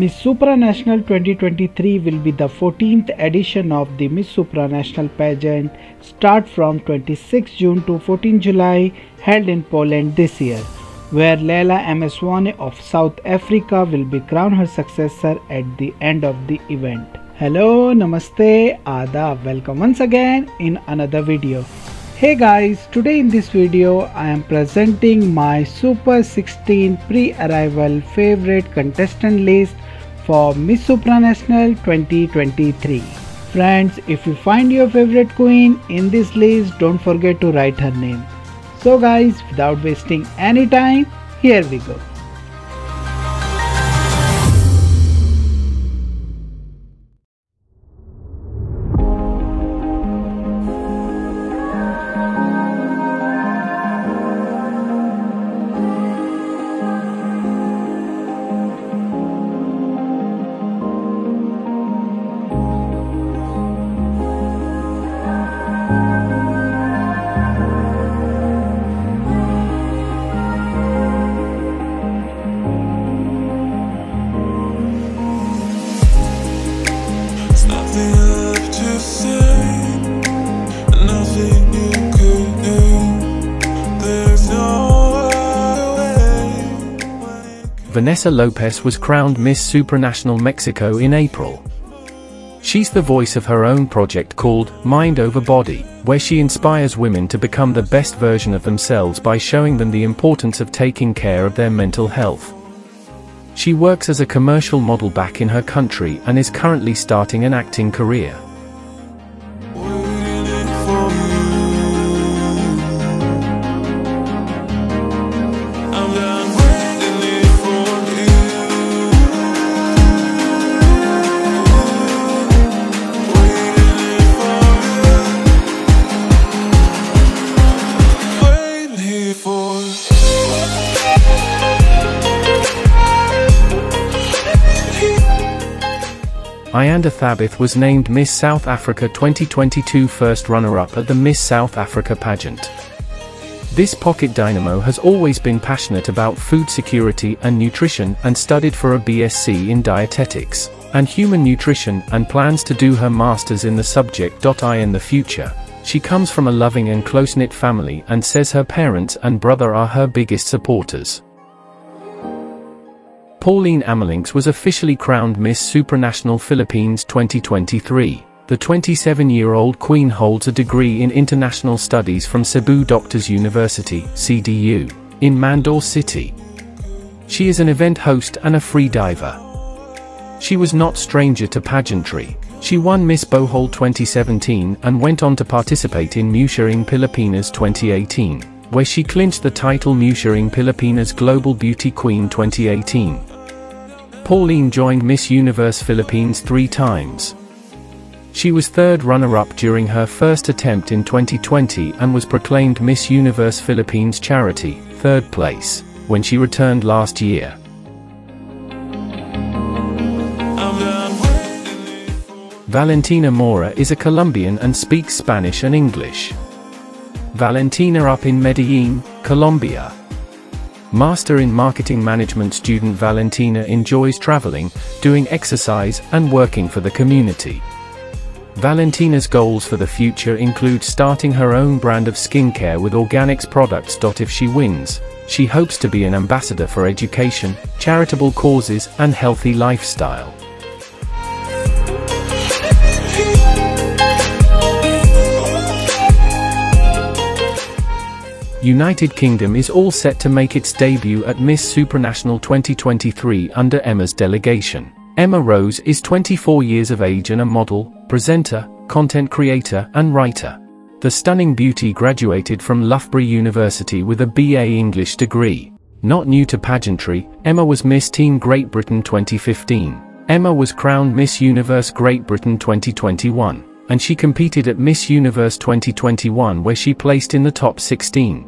Miss Supranational 2023 will be the 14th edition of the Miss Supranational pageant start from 26 June to 14 July held in Poland this year where Lalela Mswane of South Africa will be crowned her successor at the end of the event. Hello, Namaste, Adab, welcome once again in another video. Hey guys, today in this video I am presenting my Super 16 pre-arrival favorite contestant list for Miss Supranational 2023. Friends, if you find your favorite queen in this list, don't forget to write her name. So guys, without wasting any time, here we go. Vanessa Lopez was crowned Miss Supranational Mexico in April. She's the voice of her own project called Mind Over Body, where she inspires women to become the best version of themselves by showing them the importance of taking care of their mental health. She works as a commercial model back in her country and is currently starting an acting career. Ayanda Thabethe was named Miss South Africa 2022 first runner-up at the Miss South Africa pageant. This pocket dynamo has always been passionate about food security and nutrition and studied for a BSc in dietetics and human nutrition and plans to do her masters in the subject. I in the future. She comes from a loving and close-knit family and says her parents and brother are her biggest supporters. Pauline Amelinckx was officially crowned Miss Supranational Philippines 2023. The 27-year-old queen holds a degree in international studies from Cebu Doctors University, CDU, in Mandaue City. She is an event host and a free diver. She was not stranger to pageantry. She won Miss Bohol 2017 and went on to participate in Mutya ng Pilipinas 2018, where she clinched the title Mutya ng Pilipinas Global Beauty Queen 2018. Pauline joined Miss Universe Philippines three times. She was third runner-up during her first attempt in 2020 and was proclaimed Miss Universe Philippines Charity, third place, when she returned last year. Valentina Mora is a Colombian and speaks Spanish and English. Valentina up in Medellin, Colombia. Master in Marketing Management student Valentina enjoys traveling, doing exercise, and working for the community. Valentina's goals for the future include starting her own brand of skincare with organics products. If she wins, she hopes to be an ambassador for education, charitable causes, and healthy lifestyle. United Kingdom is all set to make its debut at Miss Supranational 2023 under Emma's delegation. Emma Rose is 24 years of age and a model, presenter, content creator, and writer. The stunning beauty graduated from Loughborough University with a BA English degree. Not new to pageantry, Emma was Miss Teen Great Britain 2015. Emma was crowned Miss Universe Great Britain 2021, and she competed at Miss Universe 2021 where she placed in the top 16.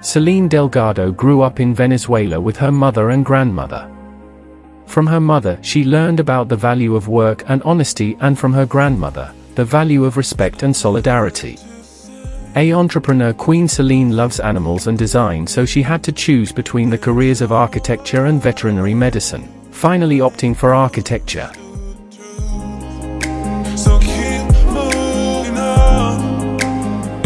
Selene Delgado grew up in Venezuela with her mother and grandmother. From her mother, she learned about the value of work and honesty and from her grandmother, the value of respect and solidarity. A entrepreneur Queen Selene loves animals and design so she had to choose between the careers of architecture and veterinary medicine, finally opting for architecture. So keep moving on.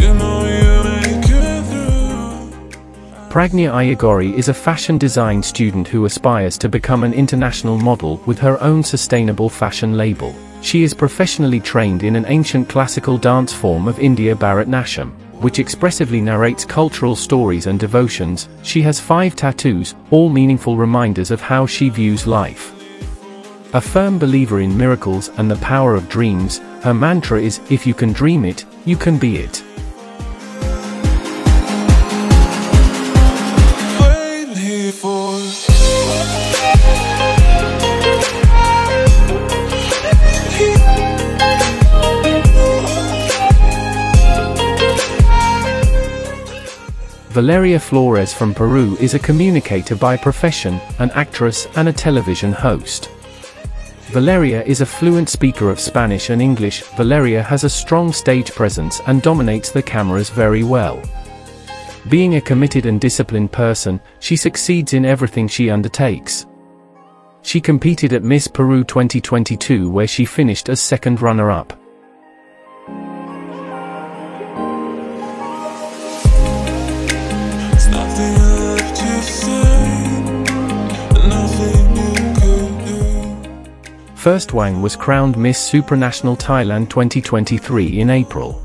You know you make it through. Pragnya Ayyagari is a fashion design student who aspires to become an international model with her own sustainable fashion label. She is professionally trained in an ancient classical dance form of India Bharatnatyam, which expressively narrates cultural stories and devotions. She has five tattoos, all meaningful reminders of how she views life. A firm believer in miracles and the power of dreams, her mantra is if you can dream it, you can be it. Valeria Flores from Peru is a communicator by profession, an actress, and a television host. Valeria is a fluent speaker of Spanish and English. Valeria has a strong stage presence and dominates the cameras very well. Being a committed and disciplined person, she succeeds in everything she undertakes. She competed at Miss Peru 2022 where she finished as second runner-up. First Wang was crowned Miss Supranational Thailand 2023 in April.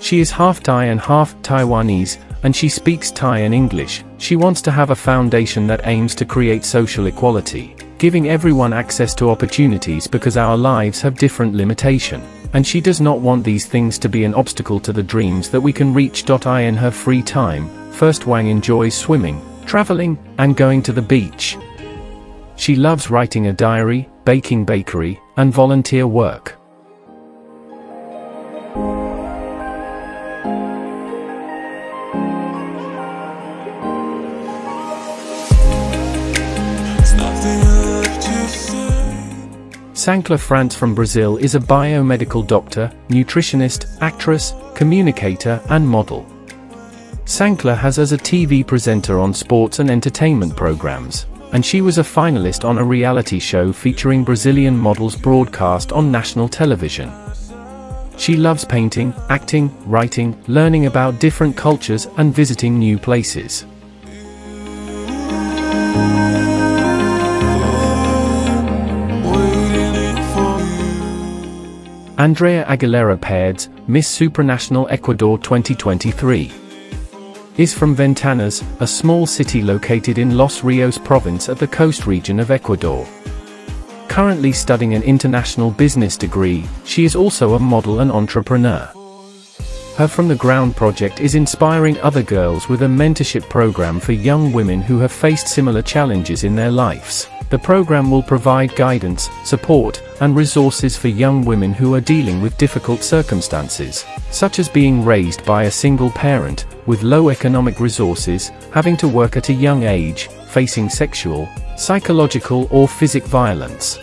She is half Thai and half Taiwanese, and she speaks Thai and English. She wants to have a foundation that aims to create social equality, giving everyone access to opportunities because our lives have different limitation. And she does not want these things to be an obstacle to the dreams that we can reach. I in her free time, First Wang enjoys swimming, traveling, and going to the beach. She loves writing a diary, baking bakery, and volunteer work. Sancler Frantz from Brazil is a biomedical doctor, nutritionist, actress, communicator, and model. Sancler has as a TV presenter on sports and entertainment programs, and she was a finalist on a reality show featuring Brazilian models broadcast on national television. She loves painting, acting, writing, learning about different cultures, and visiting new places. Andrea Aguilera Paredes, Miss Supranational Ecuador 2023. Is from Ventanas, a small city located in Los Rios province at the coast region of Ecuador. Currently studying an international business degree, she is also a model and entrepreneur. Her From the Ground project is inspiring other girls with a mentorship program for young women who have faced similar challenges in their lives. The program will provide guidance, support, and resources for young women who are dealing with difficult circumstances, such as being raised by a single parent, with low economic resources, having to work at a young age, facing sexual, psychological, or physic violence.